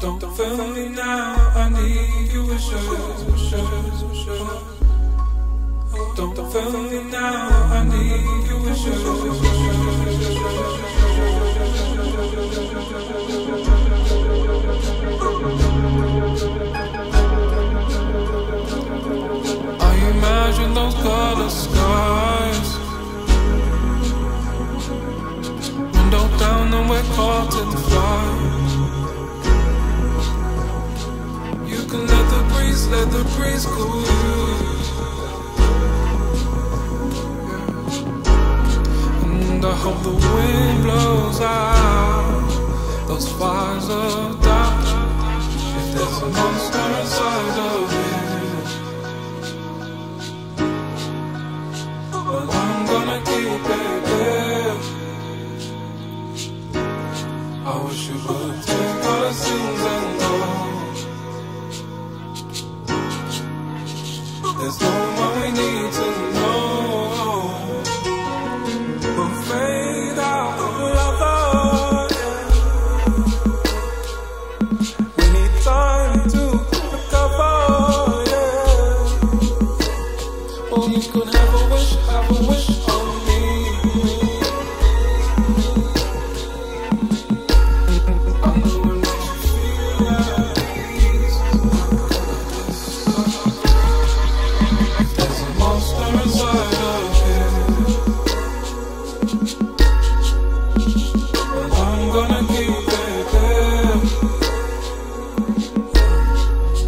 Don't feel me now, I need you with Don't feel me now, I need you with I imagine those color let the breeze cool And I hope the wind blows out those fires of doubt. If there's a monster inside of it, but I'm gonna keep it there. I wish you would take all the sins There's no one we need to know. Out of love. We need time to recover. Yeah. Oh, you could have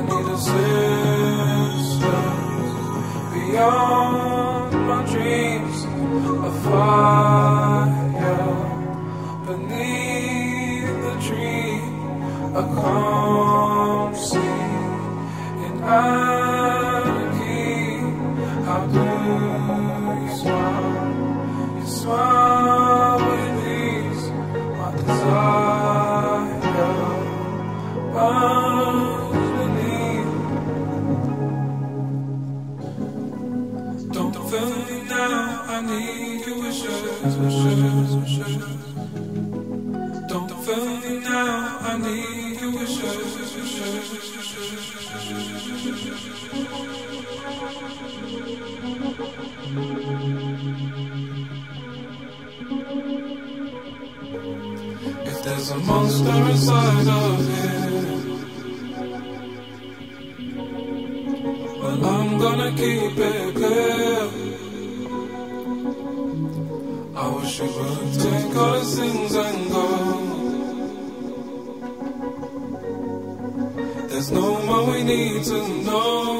I need assistance beyond my dreams. A fire beneath the tree, a calm sea in anarchy. How do you smile? You smile with ease. My desire Me now. I need you wishes. Don't me now. I need you wishes, If there's a monster inside of it, well, I'm gonna keep it clear. Take all the sins and go. There's no more we need to know.